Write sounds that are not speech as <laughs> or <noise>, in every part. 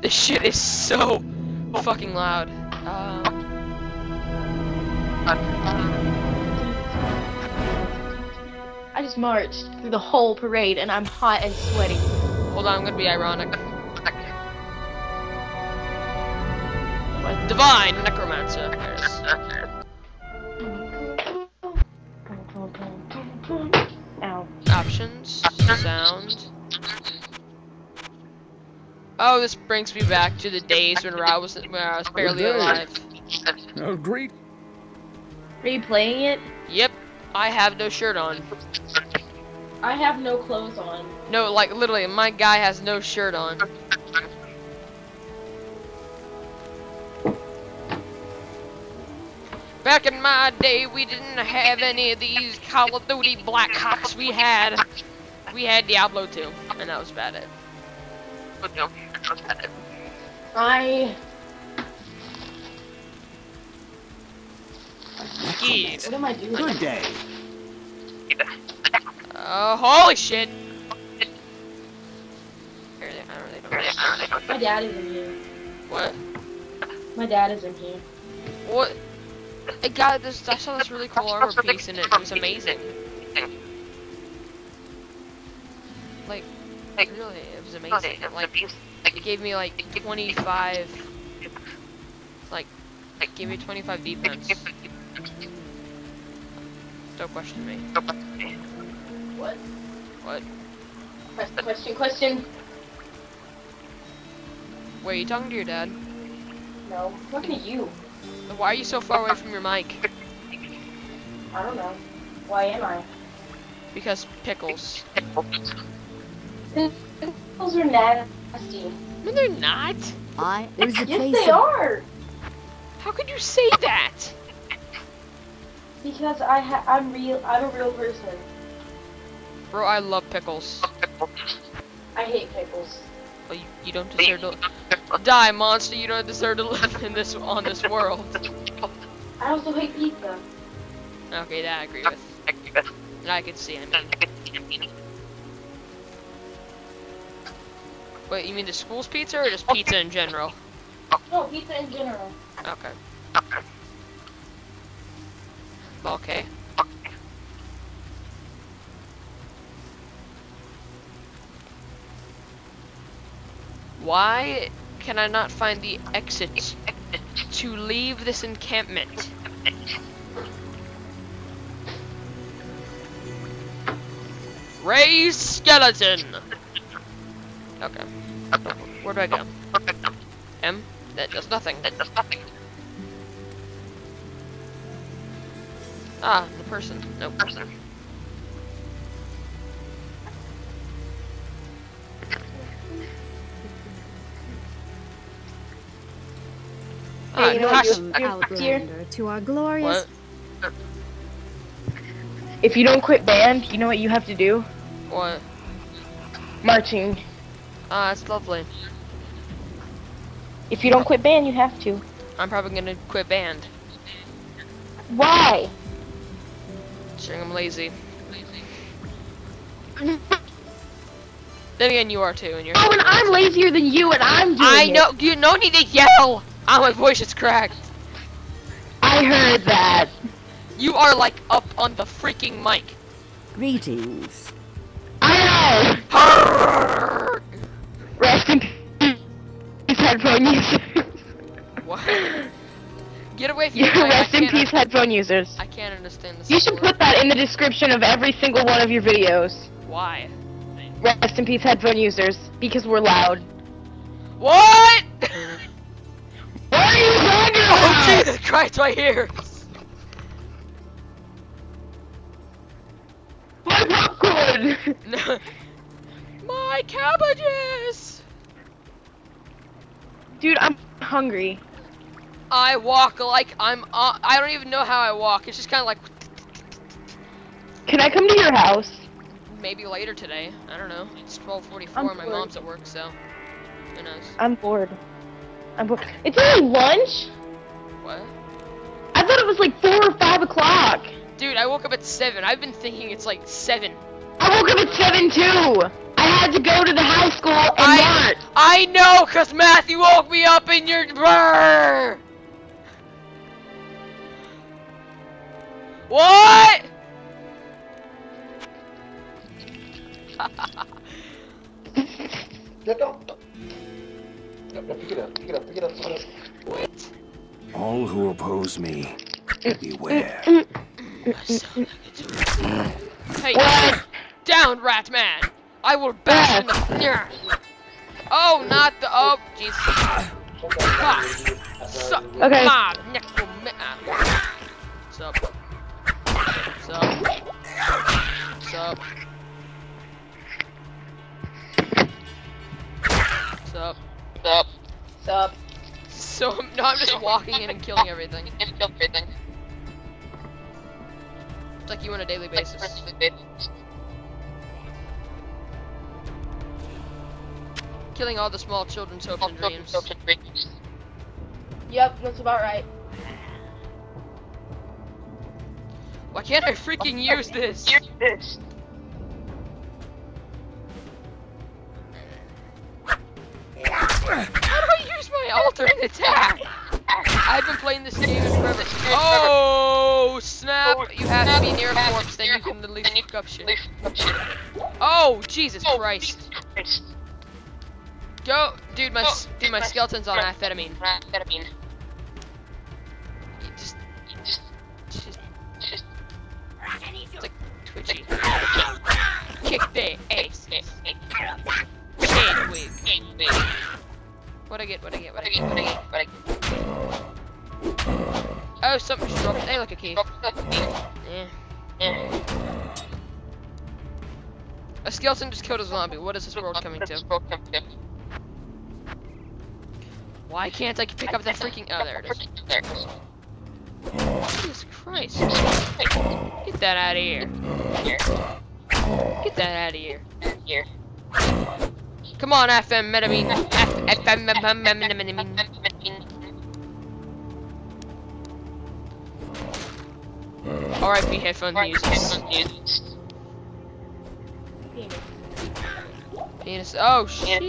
This shit is so fucking loud. Um, I just marched through the whole parade and I'm hot and sweaty. hold on, I'm gonna be ironic. Divine Necromancer. Options, sound. Oh, this brings me back to the days when I was when I was barely Okay. alive. Oh, great. Are you playing it? Yep, I have no shirt on. I have no clothes on. No, like literally, my guy has no shirt on. Back in my day, we didn't have any of these Call of Duty Black Ops. We had, we had Diablo 2, and that was about it. I. Geez. What am I doing? Good day. Oh, holy shit! I really- I really don't know. My dad is in here. What? My dad is in here. What? I got this. I saw this really cool armor piece, and it was amazing. Like, really, it was amazing. Like, it gave me like 25. Like, it gave me 25 defense. Don't question me. What? What? Question, question, question. Wait, you talking to your dad? No. I'm talking to you. Why are you so far away from your mic? I don't know. Why am I? Because pickles. Those are nasty. No, they're not. I there's a Yes, they are. How could you say that? Because I ha- I'm real. I'm a real person. Bro, I love pickles. I hate pickles. Well, you, you don't deserve to die, monster. You don't deserve to live in this on this world. I also hate pizza. Okay, that I agree with. I can see. I mean, wait, you mean the school's pizza or just pizza in general? No, pizza in general. Okay. Okay. Why can I not find the exit to leave this encampment? Raise skeleton! Okay. Where do I go? M? That does nothing. That does nothing. Ah, the person. No person. Ah, Hey, you know what gosh. you- Welcome, Outlander, to our glorious What? If you don't quit band, you know what you have to do? What? Marching. Ah, it's lovely. If you don't quit band, you have to. I'm probably gonna quit band. Why? Saying I'm lazy. Then again, you are too, and you're. Oh, and I'm lazier than you, and I'm doing I it. know. You no need to yell. Ah, my voice is cracked. I heard that. You are like up on the freaking mic. greetings. I know. Headphone users. What? Get away from <laughs> me. Rest in peace, headphone users. I can't understand this. You should put that in the description of every single one of your videos. Why? Rest in peace, headphone users, because we're loud. What? <laughs> What are you talking <laughs> oh? Jesus Christ, my ears. My popcorn. My cabbages. Dude, I'm hungry. I walk like I'm. Uh, I don't even know how I walk. It's just kind of like Can I come to your house? maybe later today. I don't know. It's 12:44. I'm My bored. mom's at work, so who knows? I'm bored. I'm bored. It's only lunch? What? I thought it was like 4 or 5 o'clock. Dude, I woke up at seven. I've been thinking it's like seven. I woke up at 7 too. I had to go to the high school and I- march. I know, cause Matthew woke me up in your brr. What? No, <laughs> don't. don't. No, no, pick it up, pick it up, pick it up, pick it up. What? All who oppose me, beware. Hey, down, rat man! I will bash in the. <laughs> Nyah. Oh, not the. Oh, jeez. Fuck. Suck. Okay. Ma, necroman- Sup. Sup. Sup. Sup. Sup. Sup? So, <laughs> no, I'm just walking in and killing everything. <laughs> It's like you on a daily basis. Killing all the small children's hopes and dreams. Yep, that's about right. Why can't I freaking use this? How do I use my alternate <laughs> attack? I've been playing this game in forever. Oh, snap! You have to be near a corpse, then you can at least pick up shit. Oh, Jesus oh, Christ. Go, dude, my, oh, s- dude, my skeleton's on amphetamine. You just, just, just, just, it's like twitchy. <laughs> Kick the ace. Shade wig. What I get, what I get, what I get, what I get, what I get. Oh, something just dropped. Hey, like a key. Yeah. Yeah. A skeleton just killed a zombie. What is this world coming to? Why can't I pick up that freaking... Oh, there it is. Jesus Christ. Get that out of here. Get that out of here. Here. Come on, FM metamine. FM metamine. R.I.P. headphone users. Penis. Oh shit.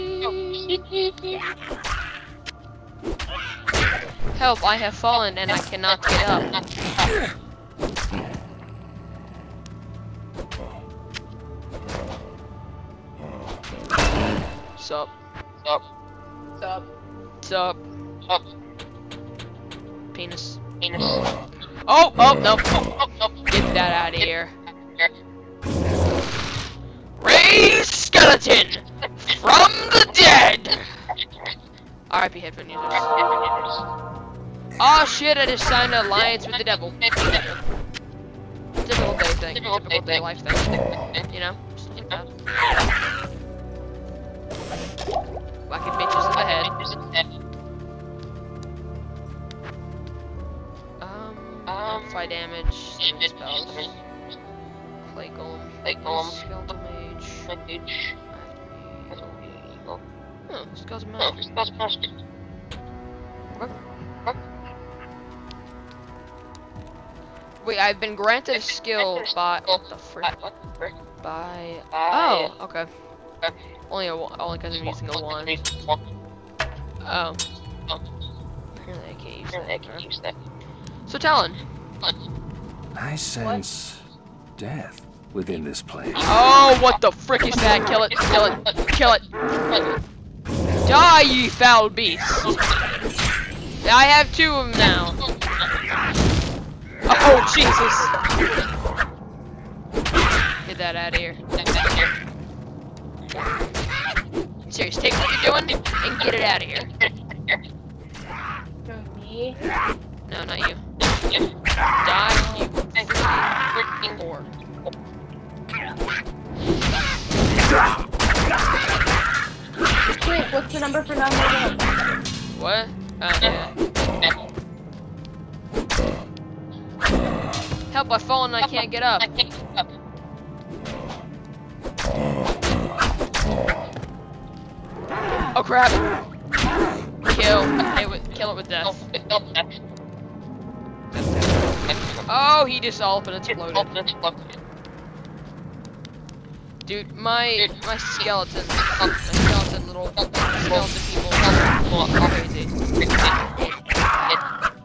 Help! I have fallen and I cannot get up. Sup? Sup? Sup? Sup? Sup? Penis. Penis. Oh! Oh! No! Get that out of here. Raise skeleton from the dead. R.I.P. headphone users. Oh shit! I just signed an alliance with the devil. Typical day thing. Typical day life thing. You know? Just that. Whacking bitches in the head. Um, amplify damage, summon spells, clay golem, skeleton mage, oh, skeleton mage. Wait, I've been granted a skill by what the frick? By oh, okay. Only a one, only because I'm using a one. Oh. Apparently I can't use that. So Talon. I sense death within this place. Oh, what the frick is that? Kill it, kill it, kill it. Die, ye foul beast. I have two of them now. Oh, Jesus. Get that out of here. Serious, take what you're doing and get it out of here. Me? No, not you. Die, you freaking whore. Quick, what's the number for 911? What? Oh, yeah. Help, I've fallen and I can't get up. Oh crap! Kill. Okay, kill it with death. Oh, he just all but exploded. Dude, my my skeleton, my skeleton little skeleton people are crazy.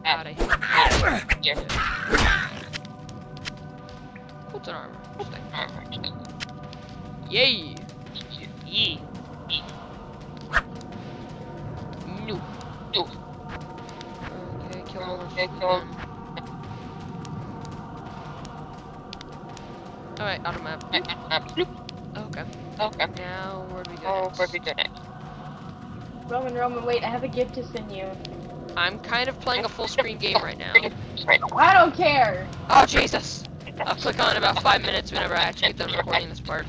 Outta here. What's an armor? Interesting. <laughs> Yay! Yee. No. No. Okay, kill him. Okay, kill him. Alright, out of map. Okay. Okay. Now, where do we go oh, next? where do we go next? Roman, Roman, wait, I have a gift to send you. I'm kind of playing a full screen game right now. I don't care. Oh, Jesus! I'll click on in about five minutes whenever I actually get done recording this part.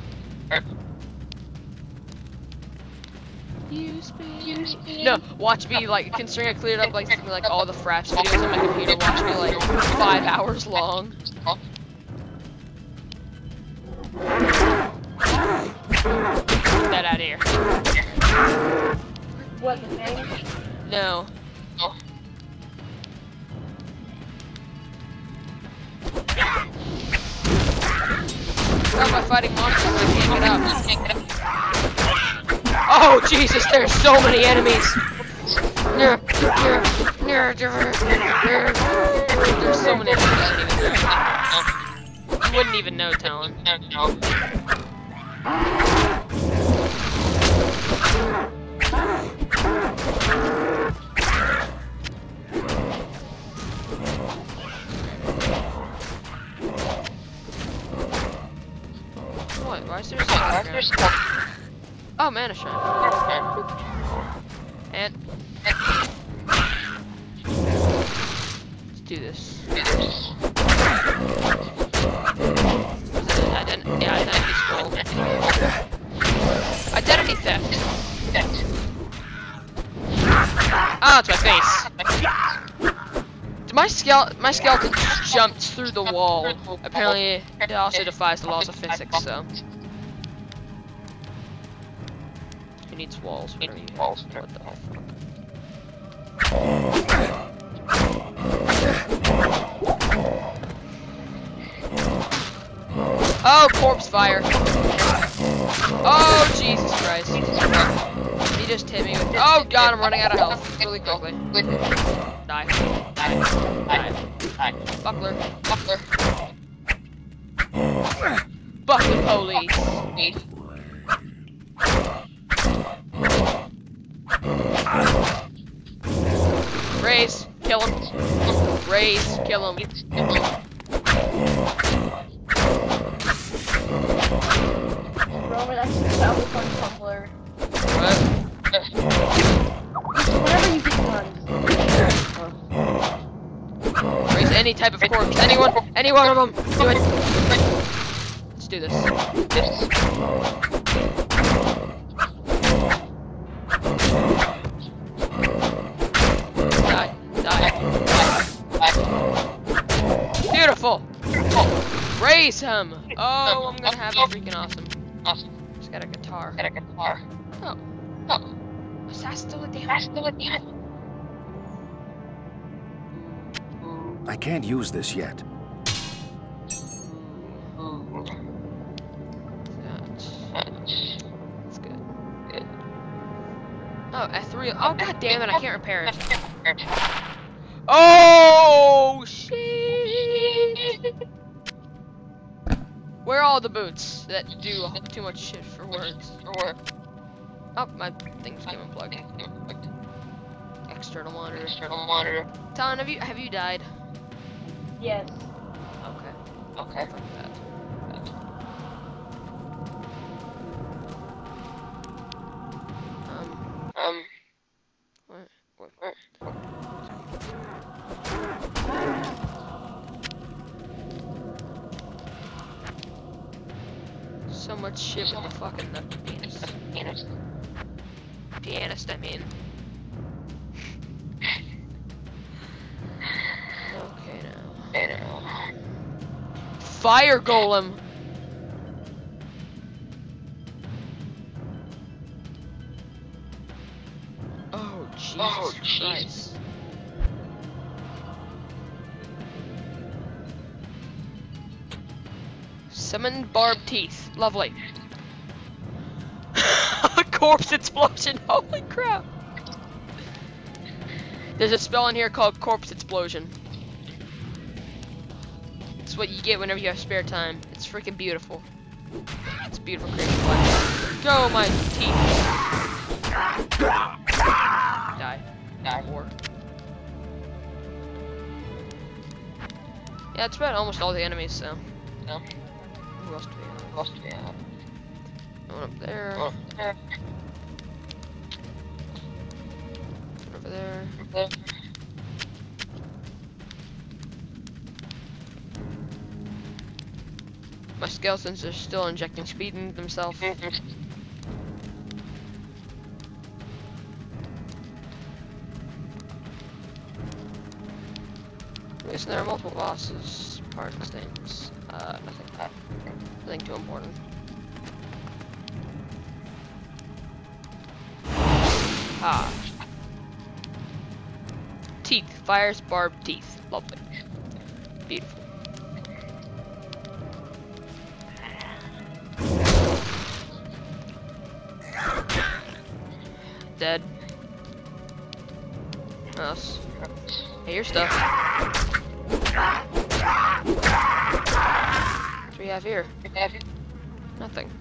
No, watch me like considering I cleared up like something like all the Fraps videos on my computer. Watch me like five hours long. Get that out of here. What the thing? No. Fighting monsters I can't get up. Oh Jesus, there's so many enemies. There's so many enemies. You wouldn't even know, Talon. What? Oh, mana shrine. And let's do this. Identity theft. Ah, it's my face. My skele my skeleton jumped through the wall. Apparently, it also defies the laws of physics. So, needs walls? What are you? What the fuck? Oh, corpse fire. Oh, Jesus Christ. He just hit me with. Oh, God, I'm running out of health really quickly. Die. Die. Die. Die. Buckler. Buckler. Buckler police. Raise. Kill him. Raise. Kill him. Roman, I should sell this on Tumblr. What? Whenever you get one. Raise any type of corpse. Anyone. Any one of them. Do it. Let's do this. Die. Raise him. Um, oh, I'm gonna have a freaking awesome. Awesome. Just got a guitar. Got a guitar. Oh. Oh. Assassin with the I can't use this yet. That's good. Good. Oh, F3. Oh, god damn it, I can't repair it. <laughs> Oh, shit. Where are all the boots that do too much shit for words? For work. Oh, my thing's came unplugged. External monitor. External monitor. Talon, have you have you died? Yes. Okay. Okay. Fuck that. Fire golem. Oh Jesus Oh, Christ. Summon barbed teeth. Lovely. <laughs> corpse explosion. Holy crap. There's a spell in here called corpse explosion. It's what you get whenever you have spare time. It's freaking beautiful. It's beautiful creative life. Go, my teeth. Die. Die. More. Yeah, it's about almost all the enemies, so. No. Who else do we have? Who else do we have? One up there. One over there. My skeletons are still injecting speed into themselves. Yes, there are multiple bosses, parts, things. Uh, nothing. Uh, nothing too important. Ah. Teeth. Fires barbed teeth. Lovely. Beautiful. Dead. Mouse. Hey, your stuff. What do we have here? Nothing.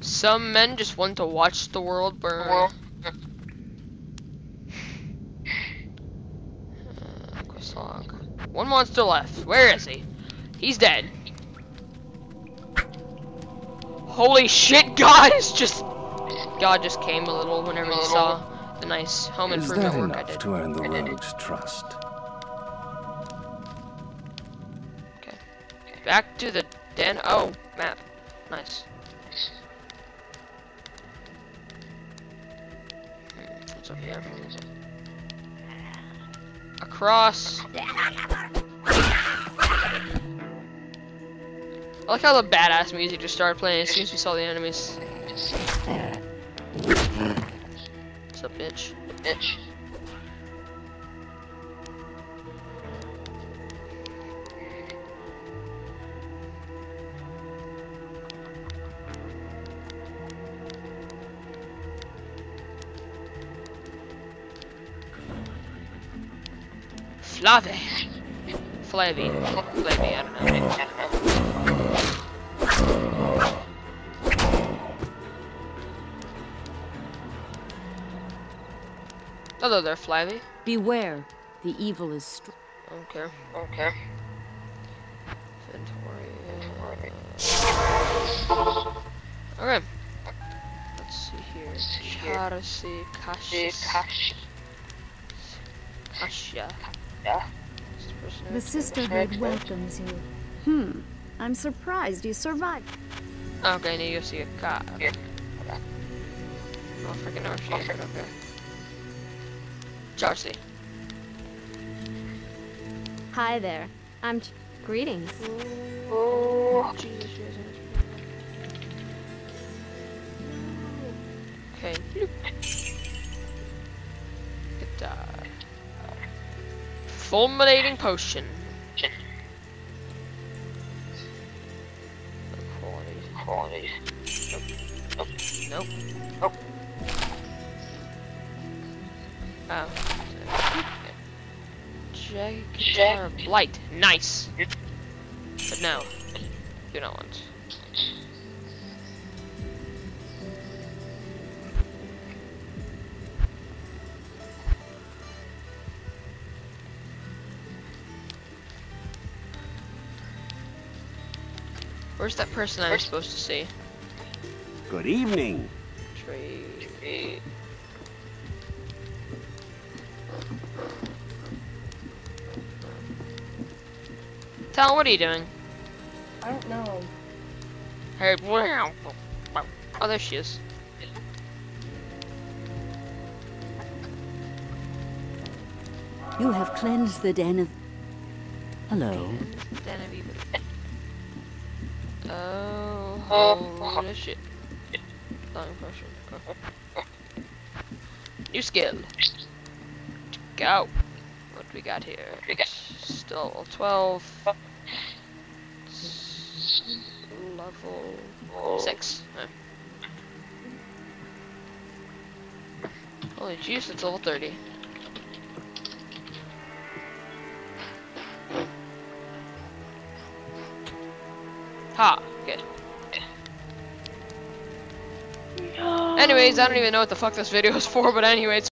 Some men just want to watch the world burn. Log. One monster left. Where is he? He's dead. Holy shit, God is just... God just came a little whenever he saw the nice home Is improvement work I did. to earn the rogue's trust? Back to the den. Oh, map. Nice. Hmm, What's up here? Across. I like how the badass music just started playing as soon as we saw the enemies. What's up, bitch? Bitch. Flavie. Flavie. Flavie, I don't know. I don't know. Hello there, Flavie. Beware, the evil is strong. Okay. Okay. Inventory. Okay. Let's see here. Charasi Kashi. Kashya. Yeah. The person The who- Sisterhood welcomes you. Hmm, I'm surprised you survived. Okay, to go see a cat. Yeah. Oh, freaking know she is, okay. Charsi. Hi there. I'm. Ch- Greetings. Oh, Jesus, Okay, look. Get that. Fulminating potion. Quality. Quality. Nope. Nope. Oh. Uh, Jaguar Blight. Nice. But no. Do not want. Where's that person I was supposed to see? Good evening. Trade. Tal, what are you doing? I don't know. Hey, wow. Oh, there she is. You have cleansed the den of. Hello. Then have you Oh, Oh. holy shit. Long potion. Oh. New skill. Go. What do we got here? Still 12. S- Level 6. Yeah. Holy juice, it's level 30. Anyways, I don't even know what the fuck this video is for, but anyways.